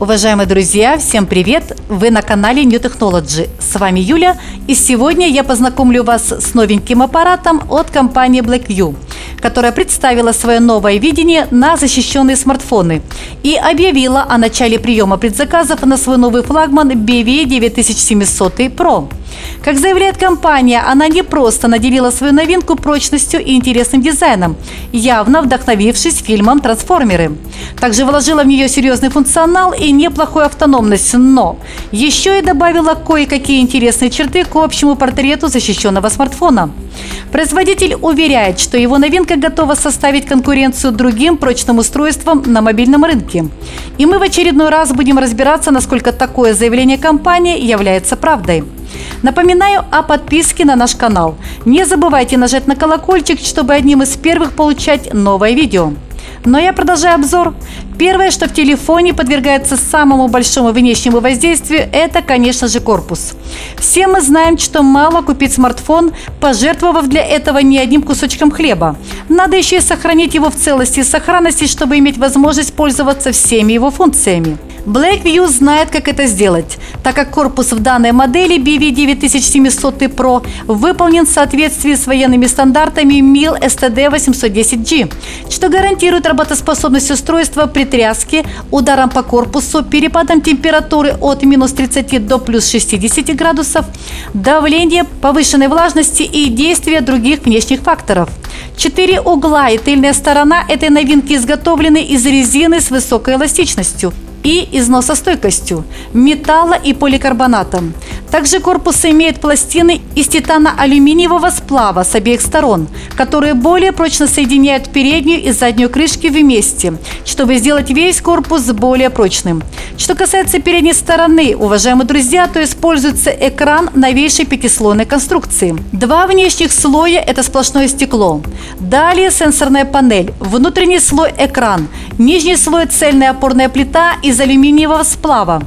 Уважаемые друзья, всем привет! Вы на канале New Technology. С вами Юля, и сегодня я познакомлю вас с новеньким аппаратом от компании Blackview, которая представила свое новое видение на защищенные смартфоны и объявила о начале приема предзаказов на свой новый флагман BV 9700 Pro. Как заявляет компания, она не просто наделила свою новинку прочностью и интересным дизайном, явно вдохновившись фильмом «Трансформеры». Также вложила в нее серьезный функционал и неплохую автономность, но еще и добавила кое-какие интересные черты к общему портрету защищенного смартфона. Производитель уверяет, что его новинка готова составить конкуренцию другим прочным устройствам на мобильном рынке. И мы в очередной раз будем разбираться, насколько такое заявление компании является правдой. Напоминаю о подписке на наш канал. Не забывайте нажать на колокольчик, чтобы одним из первых получать новое видео. Но я продолжаю обзор. Первое, что в телефоне подвергается самому большому внешнему воздействию, это, конечно же, корпус. Все мы знаем, что мало купить смартфон, пожертвовав для этого не одним кусочком хлеба. Надо еще и сохранить его в целости и сохранности, чтобы иметь возможность пользоваться всеми его функциями. Blackview знает, как это сделать, так как корпус в данной модели BV9700 Pro выполнен в соответствии с военными стандартами MIL STD 810G, что гарантирует работоспособность устройства при тряске, ударом по корпусу, перепадом температуры от минус 30 до плюс 60 градусов, давление, повышенной влажности и действия других внешних факторов. Четыре угла и тыльная сторона этой новинки изготовлены из резины с высокой эластичностью и износостойкостью, металла и поликарбоната. Также корпус имеет пластины из титано-алюминиевого сплава с обеих сторон, которые более прочно соединяют переднюю и заднюю крышки вместе, чтобы сделать весь корпус более прочным. Что касается передней стороны, уважаемые друзья, то используется экран новейшей пятислойной конструкции. Два внешних слоя – это сплошное стекло. Далее сенсорная панель, внутренний слой – экран, нижний слой – цельная опорная плита из алюминиевого сплава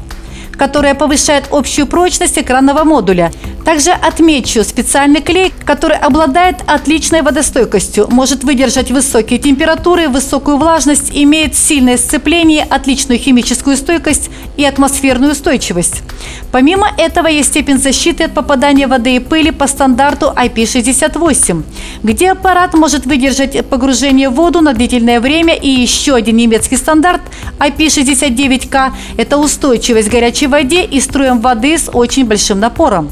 которая повышает общую прочность экранного модуля. Также отмечу специальный клей, который обладает отличной водостойкостью, может выдержать высокие температуры, высокую влажность, имеет сильное сцепление, отличную химическую стойкость и атмосферную устойчивость. Помимо этого есть степень защиты от попадания воды и пыли по стандарту IP68, где аппарат может выдержать погружение в воду на длительное время и еще один немецкий стандарт IP69K – это устойчивость горячей горячей воде и струям воды с очень большим напором.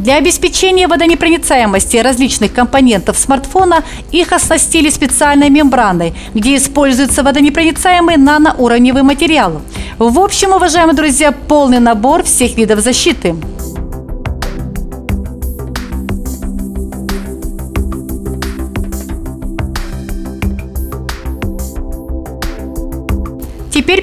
Для обеспечения водонепроницаемости различных компонентов смартфона их оснастили специальной мембраной, где используется водонепроницаемый наноуровневый материал. В общем, уважаемые друзья, полный набор всех видов защиты.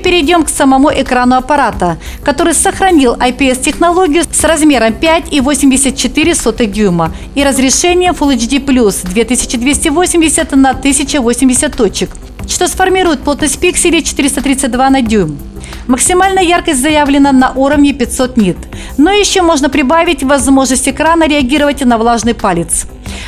Перейдем к самому экрану аппарата, который сохранил IPS-технологию с размером 5,84 дюйма и разрешением Full HD+, 2280 на 1080 точек, что сформирует плотность пикселей 432 на дюйм. Максимальная яркость заявлена на уровне 500 нит, но еще можно прибавить возможность экрана реагировать на влажный палец.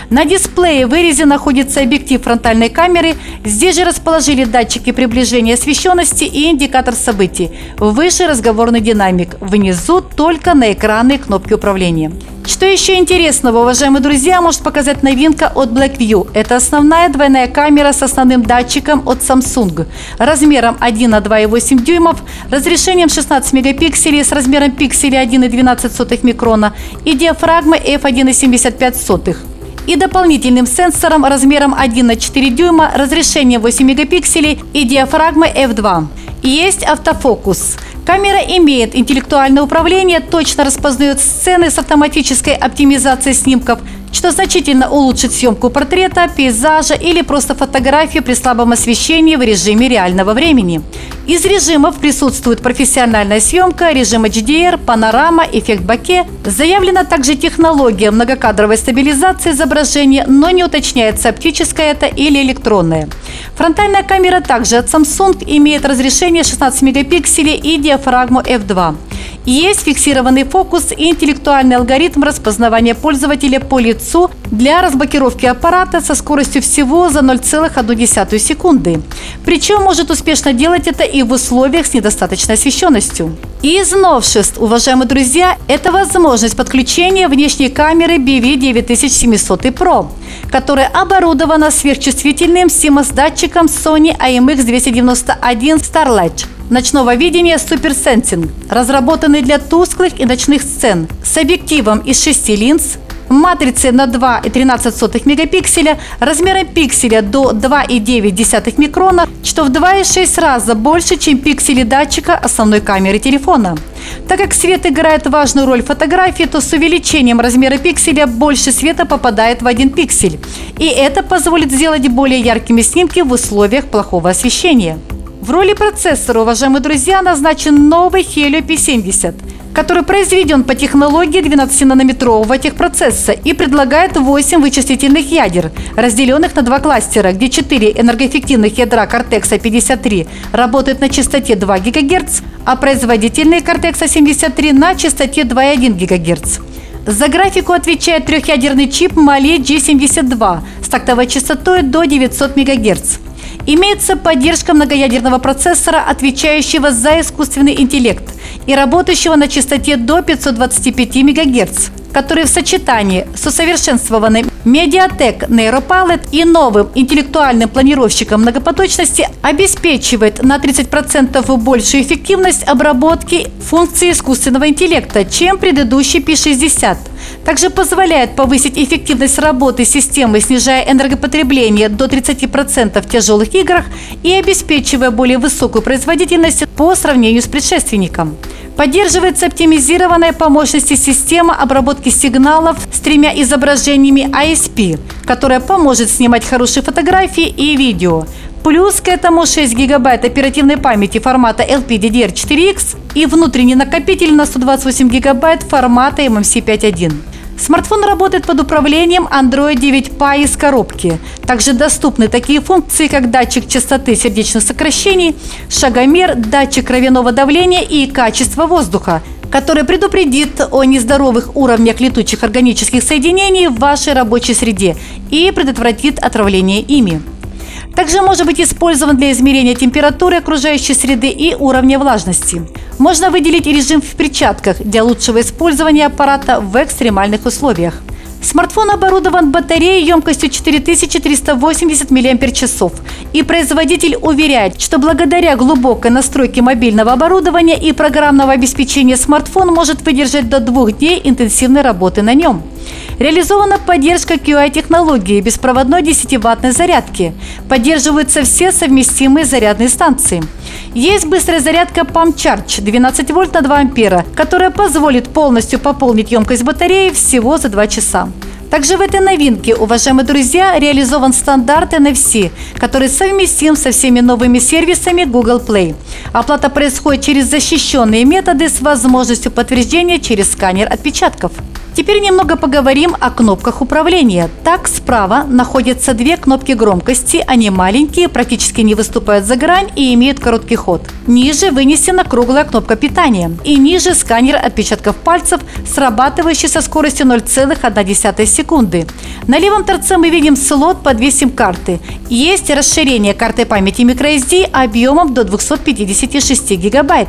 На дисплее в вырезе находится объектив фронтальной камеры. Здесь же расположили датчики приближения освещенности и индикатор событий. Выше разговорный динамик. Внизу только на экраны кнопки управления. Что еще интересного, уважаемые друзья, может показать новинка от Blackview. Это основная двойная камера с основным датчиком от Samsung размером 1 на 2,8 дюймов, разрешением 16 мегапикселей с размером пикселей 1,12 микрона и диафрагмой f1,75 и дополнительным сенсором размером 1 на 4 дюйма, разрешением 8 мегапикселей и диафрагмой f2. Есть автофокус. Камера имеет интеллектуальное управление, точно распознает сцены с автоматической оптимизацией снимков – что значительно улучшит съемку портрета, пейзажа или просто фотографии при слабом освещении в режиме реального времени. Из режимов присутствует профессиональная съемка, режим HDR, панорама, эффект боке. Заявлена также технология многокадровой стабилизации изображения, но не уточняется, оптическая это или электронная. Фронтальная камера также от Samsung имеет разрешение 16 мегапикселей и диафрагму f2. Есть фиксированный фокус и интеллектуальный алгоритм распознавания пользователя по лицу для разблокировки аппарата со скоростью всего за 0,1 секунды. Причем может успешно делать это и в условиях с недостаточной освещенностью. Из новшеств, уважаемые друзья, это возможность подключения внешней камеры BV9700 Pro, которая оборудована сверхчувствительным CMOS-датчиком Sony IMX291 Starlight ночного видения Sensing, разработанный для тусклых и ночных сцен, с объективом из 6 линз, матрицей на 2,13 мегапикселя, размером пикселя до 2,9 микрона, что в 2,6 раза больше, чем пиксели датчика основной камеры телефона. Так как свет играет важную роль в фотографии, то с увеличением размера пикселя больше света попадает в один пиксель. И это позволит сделать более яркими снимки в условиях плохого освещения. В роли процессора, уважаемые друзья, назначен новый Helio P70, который произведен по технологии 12-нанометрового техпроцесса и предлагает 8 вычислительных ядер, разделенных на два кластера, где 4 энергоэффективных ядра Cortex 53 работают на частоте 2 ГГц, а производительные Cortex 73 на частоте 2,1 ГГц. За графику отвечает трехъядерный чип Mali G72 с тактовой частотой до 900 МГц. Имеется поддержка многоядерного процессора, отвечающего за искусственный интеллект и работающего на частоте до 525 МГц, который в сочетании с усовершенствованным Mediatek Neuropilot и новым интеллектуальным планировщиком многопоточности обеспечивает на 30% большую эффективность обработки функций искусственного интеллекта, чем предыдущий P60. Также позволяет повысить эффективность работы системы, снижая энергопотребление до 30% в тяжелых играх и обеспечивая более высокую производительность по сравнению с предшественником. Поддерживается оптимизированная по мощности система обработки сигналов с тремя изображениями ISP, которая поможет снимать хорошие фотографии и видео. Плюс к этому 6 гигабайт оперативной памяти формата LPDDR4X и внутренний накопитель на 128 гигабайт формата MMC5.1. Смартфон работает под управлением Android 9 Pie из коробки. Также доступны такие функции, как датчик частоты сердечных сокращений, шагомер, датчик кровяного давления и качество воздуха, который предупредит о нездоровых уровнях летучих органических соединений в вашей рабочей среде и предотвратит отравление ими. Также может быть использован для измерения температуры окружающей среды и уровня влажности. Можно выделить режим в перчатках для лучшего использования аппарата в экстремальных условиях. Смартфон оборудован батареей емкостью 4380 мАч, и производитель уверяет, что благодаря глубокой настройке мобильного оборудования и программного обеспечения смартфон может выдержать до двух дней интенсивной работы на нем. Реализована поддержка QI-технологии беспроводной 10-ваттной зарядки. Поддерживаются все совместимые зарядные станции. Есть быстрая зарядка Pump Charge 12 вольт на 2 ампера, которая позволит полностью пополнить емкость батареи всего за 2 часа. Также в этой новинке, уважаемые друзья, реализован стандарт NFC, который совместим со всеми новыми сервисами Google Play. Оплата происходит через защищенные методы с возможностью подтверждения через сканер отпечатков. Теперь немного поговорим о кнопках управления. Так, справа находятся две кнопки громкости. Они маленькие, практически не выступают за грань и имеют короткий ход. Ниже вынесена круглая кнопка питания. И ниже сканер отпечатков пальцев, срабатывающий со скоростью 0,1 секунды. На левом торце мы видим слот под две сим-карты. Есть расширение карты памяти microSD объемом до 256 гигабайт.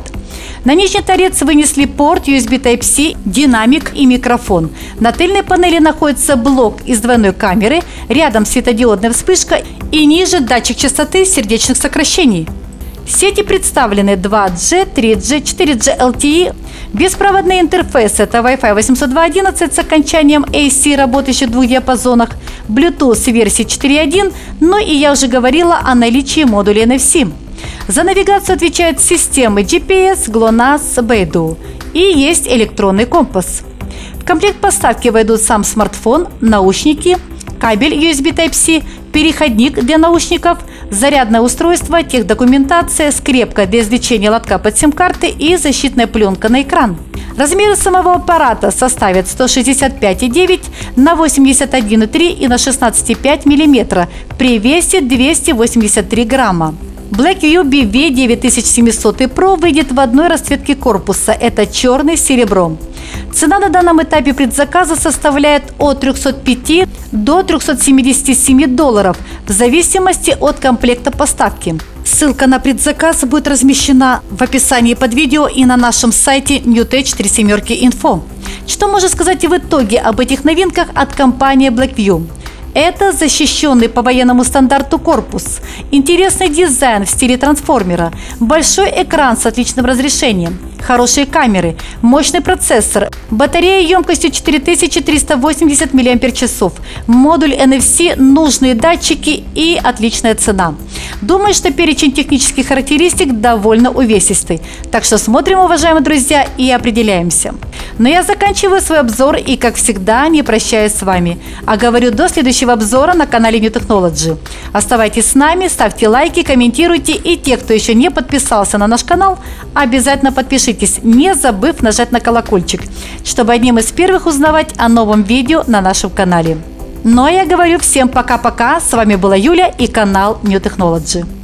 На нижний торец вынесли порт USB Type-C, динамик и микрофон. На тыльной панели находится блок из двойной камеры, рядом светодиодная вспышка и ниже датчик частоты сердечных сокращений. Сети представлены 2G, 3G, 4G LTE, беспроводный интерфейс – это Wi-Fi 802.11 с окончанием AC, работающий в двух диапазонах, Bluetooth версии 4.1, ну и я уже говорила о наличии модуля NFC. За навигацию отвечают системы GPS, GLONASS, Beidou и есть электронный компас. В комплект поставки войдут сам смартфон, наушники, кабель USB Type-C, переходник для наушников, зарядное устройство, техдокументация, скрепка для извлечения лотка под сим-карты и защитная пленка на экран. Размеры самого аппарата составят 165,9 на 81,3 и на 16,5 мм при весе 283 грамма. Blackview BV 9700 Pro выйдет в одной расцветке корпуса. Это черный с серебром. Цена на данном этапе предзаказа составляет от 305 до 377 долларов в зависимости от комплекта поставки. Ссылка на предзаказ будет размещена в описании под видео и на нашем сайте newtech47info. Что можно сказать в итоге об этих новинках от компании Blackview? Это защищенный по военному стандарту корпус, интересный дизайн в стиле трансформера, большой экран с отличным разрешением, хорошие камеры, мощный процессор, батарея емкостью 4380 мАч, модуль NFC, нужные датчики и отличная цена. Думаю, что перечень технических характеристик довольно увесистый. Так что смотрим, уважаемые друзья, и определяемся. Но я заканчиваю свой обзор и, как всегда, не прощаюсь с вами, а говорю до следующего обзора на канале New Technology. Оставайтесь с нами, ставьте лайки, комментируйте и те, кто еще не подписался на наш канал, обязательно подпишитесь, не забыв нажать на колокольчик, чтобы одним из первых узнавать о новом видео на нашем канале. Но я говорю всем пока-пока. С вами была Юля и канал New Technology.